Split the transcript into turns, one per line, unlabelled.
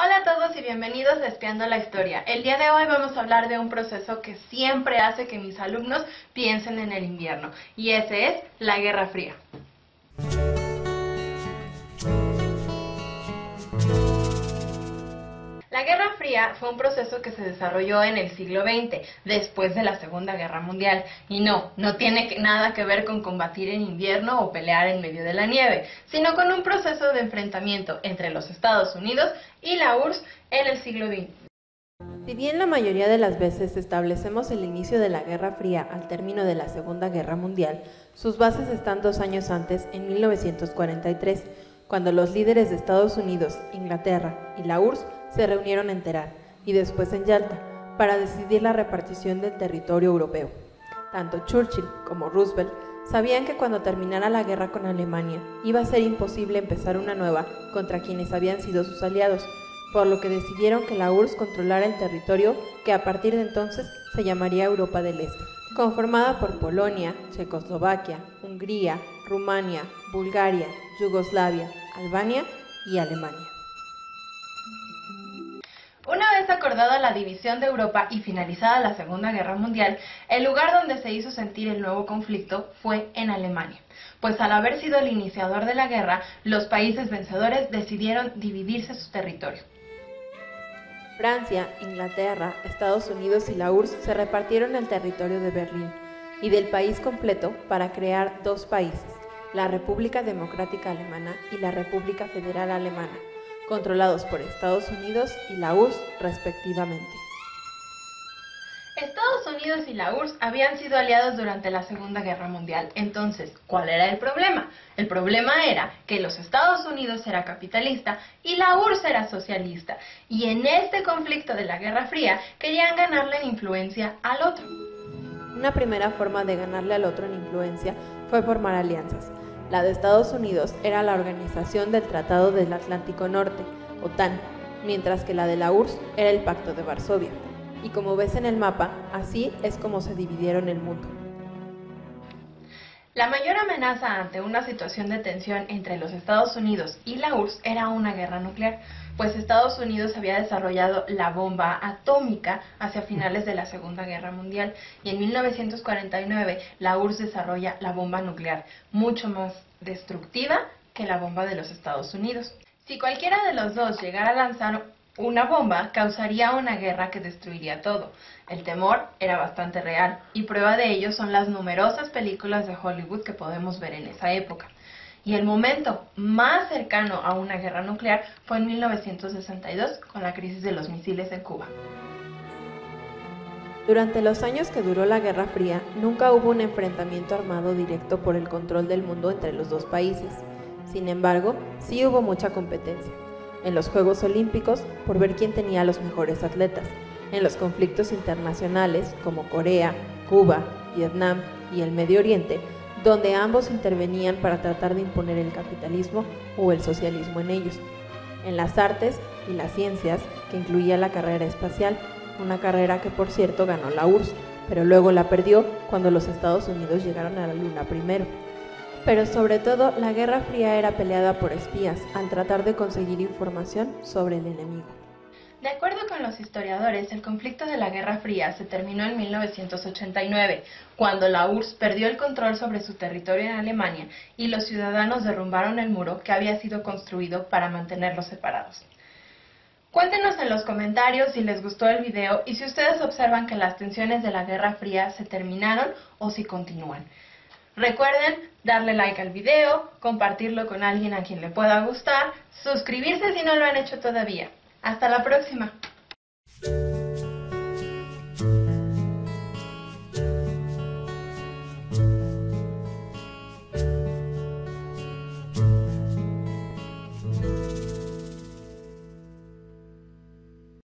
Hola a todos y bienvenidos a Espiando la Historia. El día de hoy vamos a hablar de un proceso que siempre hace que mis alumnos piensen en el invierno, y ese es la Guerra Fría. La Guerra Fría fue un proceso que se desarrolló en el siglo XX, después de la Segunda Guerra Mundial. Y no, no tiene nada que ver con combatir en invierno o pelear en medio de la nieve, sino con un proceso de enfrentamiento entre los Estados Unidos y la URSS en el siglo XX.
Si bien la mayoría de las veces establecemos el inicio de la Guerra Fría al término de la Segunda Guerra Mundial, sus bases están dos años antes, en 1943, cuando los líderes de Estados Unidos, Inglaterra y la URSS se reunieron en Teherán y después en Yalta para decidir la repartición del territorio europeo. Tanto Churchill como Roosevelt sabían que cuando terminara la guerra con Alemania iba a ser imposible empezar una nueva contra quienes habían sido sus aliados, por lo que decidieron que la URSS controlara el territorio que a partir de entonces se llamaría Europa del Este, conformada por Polonia, Checoslovaquia, Hungría, Rumania, Bulgaria, Yugoslavia, Albania y Alemania.
Acordada la división de Europa y finalizada la Segunda Guerra Mundial, el lugar donde se hizo sentir el nuevo conflicto fue en Alemania, pues al haber sido el iniciador de la guerra, los países vencedores decidieron dividirse su territorio.
Francia, Inglaterra, Estados Unidos y la URSS se repartieron el territorio de Berlín y del país completo para crear dos países, la República Democrática Alemana y la República Federal Alemana, controlados por Estados Unidos y la URSS respectivamente.
Estados Unidos y la URSS habían sido aliados durante la Segunda Guerra Mundial. Entonces, ¿cuál era el problema? El problema era que los Estados Unidos era capitalista y la URSS era socialista. Y en este conflicto de la Guerra Fría querían ganarle en influencia al otro.
Una primera forma de ganarle al otro en influencia fue formar alianzas. La de Estados Unidos era la Organización del Tratado del Atlántico Norte, OTAN, mientras que la de la URSS era el Pacto de Varsovia. Y como ves en el mapa, así es como se dividieron el mundo.
La mayor amenaza ante una situación de tensión entre los Estados Unidos y la URSS era una guerra nuclear, pues Estados Unidos había desarrollado la bomba atómica hacia finales de la Segunda Guerra Mundial y en 1949 la URSS desarrolla la bomba nuclear, mucho más destructiva que la bomba de los Estados Unidos. Si cualquiera de los dos llegara a lanzar una bomba causaría una guerra que destruiría todo. El temor era bastante real y prueba de ello son las numerosas películas de Hollywood que podemos ver en esa época. Y el momento más cercano a una guerra nuclear fue en 1962 con la crisis de los misiles en Cuba.
Durante los años que duró la Guerra Fría, nunca hubo un enfrentamiento armado directo por el control del mundo entre los dos países. Sin embargo, sí hubo mucha competencia en los Juegos Olímpicos por ver quién tenía los mejores atletas, en los conflictos internacionales como Corea, Cuba, Vietnam y el Medio Oriente, donde ambos intervenían para tratar de imponer el capitalismo o el socialismo en ellos, en las artes y las ciencias, que incluía la carrera espacial, una carrera que por cierto ganó la URSS, pero luego la perdió cuando los Estados Unidos llegaron a la Luna primero pero sobre todo la Guerra Fría era peleada por espías al tratar de conseguir información sobre el enemigo.
De acuerdo con los historiadores, el conflicto de la Guerra Fría se terminó en 1989, cuando la URSS perdió el control sobre su territorio en Alemania y los ciudadanos derrumbaron el muro que había sido construido para mantenerlos separados. Cuéntenos en los comentarios si les gustó el video y si ustedes observan que las tensiones de la Guerra Fría se terminaron o si continúan. Recuerden darle like al video, compartirlo con alguien a quien le pueda gustar, suscribirse si no lo han hecho todavía. Hasta la próxima.